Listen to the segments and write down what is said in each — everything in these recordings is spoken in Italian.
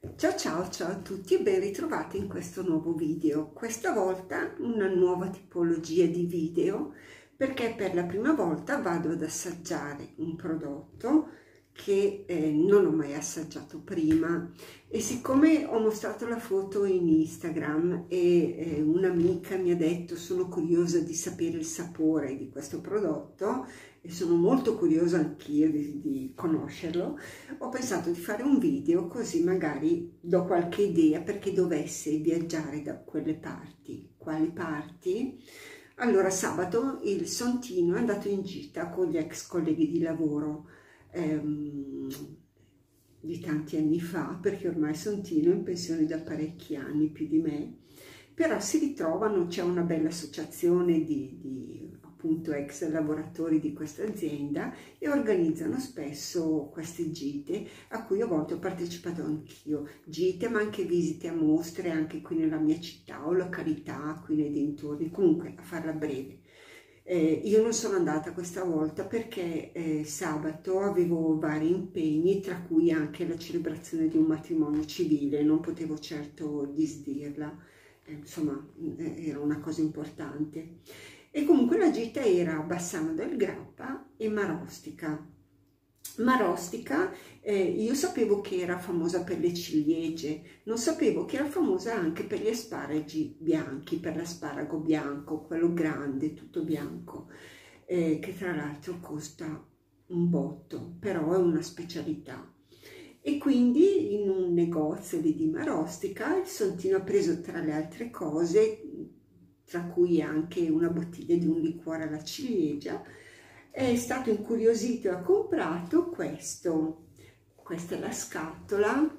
Ciao ciao ciao a tutti e ben ritrovati in questo nuovo video. Questa volta una nuova tipologia di video perché per la prima volta vado ad assaggiare un prodotto che eh, non ho mai assaggiato prima e siccome ho mostrato la foto in Instagram e eh, un'amica mi ha detto sono curiosa di sapere il sapore di questo prodotto e sono molto curiosa anch'io di, di conoscerlo, ho pensato di fare un video così magari do qualche idea perché dovesse viaggiare da quelle parti. Quali parti? Allora sabato il Sontino è andato in gita con gli ex colleghi di lavoro ehm, di tanti anni fa, perché ormai Sontino è in pensione da parecchi anni, più di me, però si ritrovano, c'è una bella associazione di, di appunto ex lavoratori di questa azienda e organizzano spesso queste gite a cui a volte ho partecipato anch'io, gite ma anche visite a mostre anche qui nella mia città o località qui nei dintorni, comunque a farla breve. Eh, io non sono andata questa volta perché eh, sabato avevo vari impegni, tra cui anche la celebrazione di un matrimonio civile, non potevo certo disdirla, eh, insomma eh, era una cosa importante. E comunque la gita era Bassano del Grappa e Marostica. Marostica, eh, io sapevo che era famosa per le ciliegie, non sapevo che era famosa anche per gli asparagi bianchi, per l'asparago bianco, quello grande, tutto bianco, eh, che tra l'altro costa un botto, però è una specialità. E quindi in un negozio lì di Marostica il Sontino ha preso tra le altre cose, tra cui anche una bottiglia di un liquore alla ciliegia, è stato incuriosito e ha comprato questo. Questa è la scatola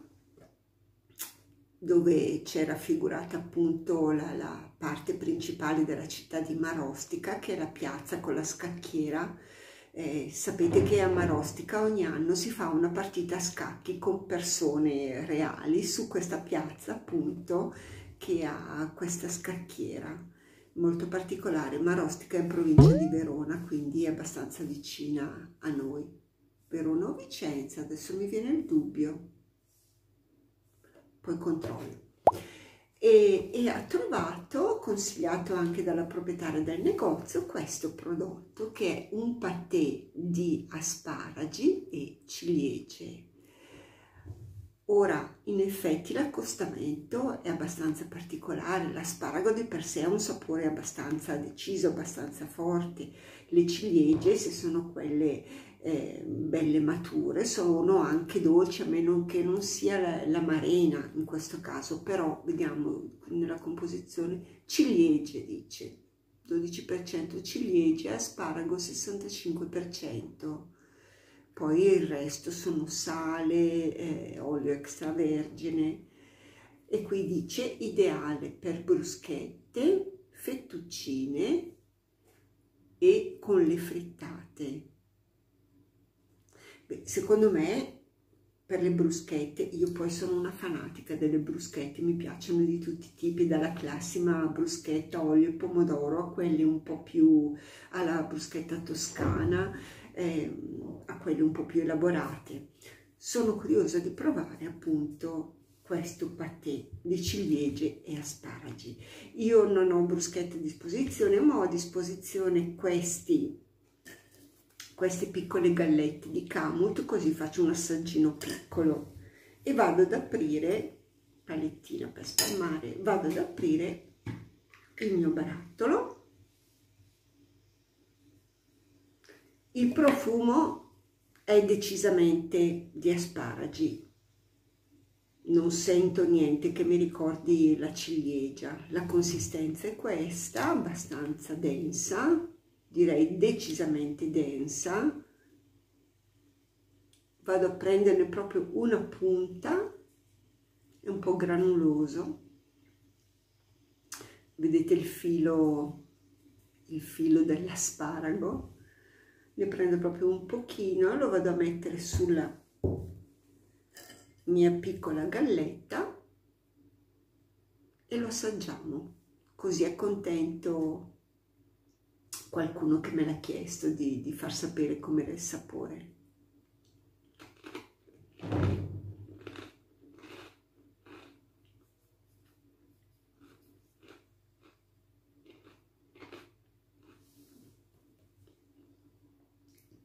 dove c'è raffigurata appunto la, la, parte principale della città di Marostica, che è la piazza con la scacchiera. Eh, sapete che a Marostica ogni anno si fa una partita a scacchi con persone reali su questa piazza appunto che ha questa scacchiera molto particolare, Marostica è in provincia di Verona, quindi è abbastanza vicina a noi. Verona o Vicenza, adesso mi viene il dubbio, poi controllo. E, e, ha trovato, consigliato anche dalla proprietaria del negozio, questo prodotto che è un patè di asparagi e ciliegie Ora, in effetti l'accostamento è abbastanza particolare, l'asparago di per sé ha un sapore abbastanza deciso, abbastanza forte, le ciliegie, se sono quelle eh, belle mature, sono anche dolci, a meno che non sia la, la marena in questo caso, però vediamo nella composizione ciliegie dice, 12% ciliegie, asparago 65% poi il resto sono sale, eh, olio extravergine e qui dice ideale per bruschette, fettuccine e con le frittate. Beh, secondo me per le bruschette, io poi sono una fanatica delle bruschette, mi piacciono di tutti i tipi, dalla classica bruschetta olio e pomodoro a quelle un po' più alla bruschetta toscana, eh, a quelle un po' più elaborate. Sono curiosa di provare appunto questo patè di ciliegie e asparagi. Io non ho bruschette a disposizione, ma ho a disposizione questi, queste piccole gallette di camut, così faccio un assaggino piccolo e vado ad aprire, palettina per spalmare, vado ad aprire il mio barattolo Il profumo è decisamente di asparagi. Non sento niente che mi ricordi la ciliegia. La consistenza è questa, abbastanza densa, direi decisamente densa. Vado a prenderne proprio una punta, è un po' granuloso. Vedete il filo, il filo dell'asparago? Ne prendo proprio un pochino, lo vado a mettere sulla mia piccola galletta e lo assaggiamo, così è contento qualcuno che me l'ha chiesto di, di far sapere com'era il sapore.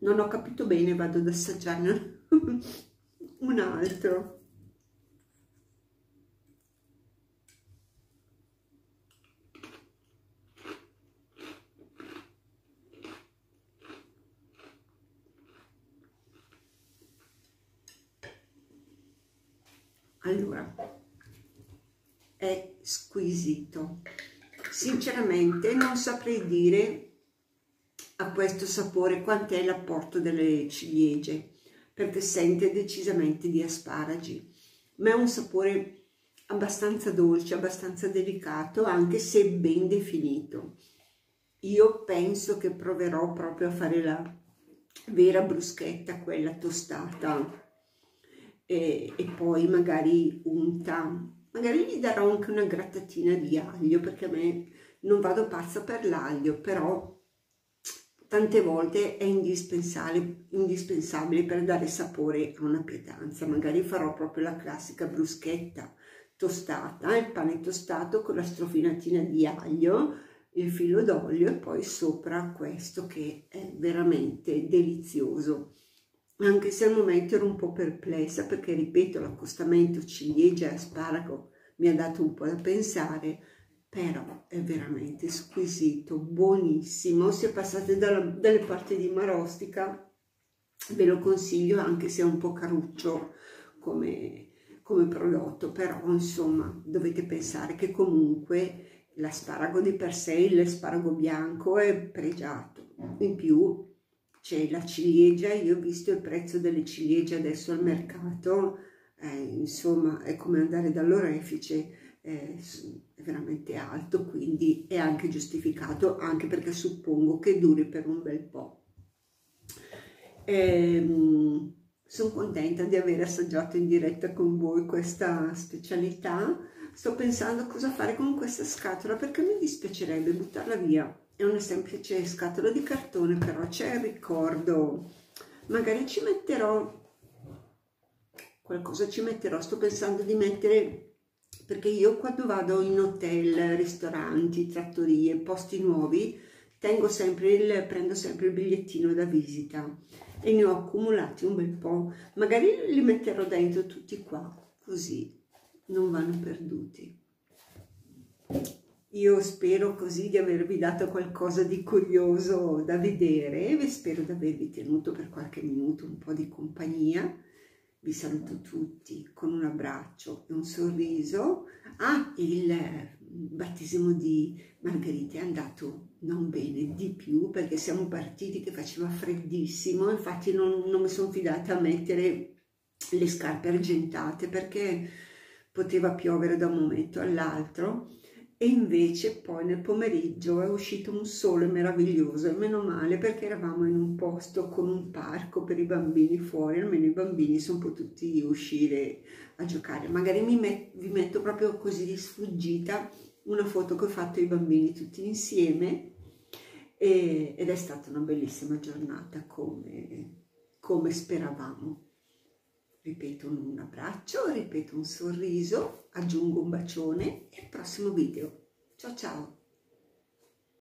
Non ho capito bene vado ad assaggiarne un altro. Allora è squisito. Sinceramente non saprei dire a questo sapore quant'è l'apporto delle ciliegie perché sente decisamente di asparagi. Ma è un sapore abbastanza dolce, abbastanza delicato anche se ben definito. Io penso che proverò proprio a fare la vera bruschetta, quella tostata e, e poi magari unta. Magari gli darò anche una grattatina di aglio perché a me non vado pazza per l'aglio però tante volte è indispensabile, indispensabile per dare sapore a una pietanza. Magari farò proprio la classica bruschetta tostata il pane tostato con la strofinatina di aglio il filo d'olio e poi sopra questo che è veramente delizioso. Anche se al momento ero un po' perplessa perché, ripeto, l'accostamento ciliegia e asparago mi ha dato un po' da pensare, però è veramente squisito, buonissimo. Se passate dalla, dalle parti di Marostica, ve lo consiglio anche se è un po' caruccio come, come prodotto, però insomma dovete pensare che comunque l'asparago di per sé, l'asparago bianco è pregiato. In più c'è la ciliegia, io ho visto il prezzo delle ciliegie adesso al mercato, eh, insomma è come andare dall'orefice, eh, veramente alto, quindi è anche giustificato, anche perché suppongo che duri per un bel po'. Ehm, sono contenta di aver assaggiato in diretta con voi questa specialità, sto pensando cosa fare con questa scatola perché mi dispiacerebbe buttarla via. È una semplice scatola di cartone però c'è il ricordo. Magari ci metterò qualcosa ci metterò. Sto pensando di mettere perché io quando vado in hotel ristoranti trattorie posti nuovi sempre il prendo sempre il bigliettino da visita e ne ho accumulati un bel po' magari li metterò dentro tutti qua così non vanno perduti io spero così di avervi dato qualcosa di curioso da vedere e spero di avervi tenuto per qualche minuto un po' di compagnia. Vi saluto tutti con un abbraccio e un sorriso. Ah, il battesimo di Margherita è andato non bene di più perché siamo partiti che faceva freddissimo, infatti non, non mi sono fidata a mettere le scarpe argentate perché poteva piovere da un momento all'altro e invece poi nel pomeriggio è uscito un sole meraviglioso e meno male perché eravamo in un posto con un parco per i bambini fuori, almeno i bambini sono potuti uscire a giocare. Magari met vi metto proprio così di sfuggita una foto che ho fatto ai bambini tutti insieme e, ed è stata una bellissima giornata come, come speravamo. Ripeto un abbraccio, ripeto un sorriso, aggiungo un bacione e al prossimo video. Ciao ciao!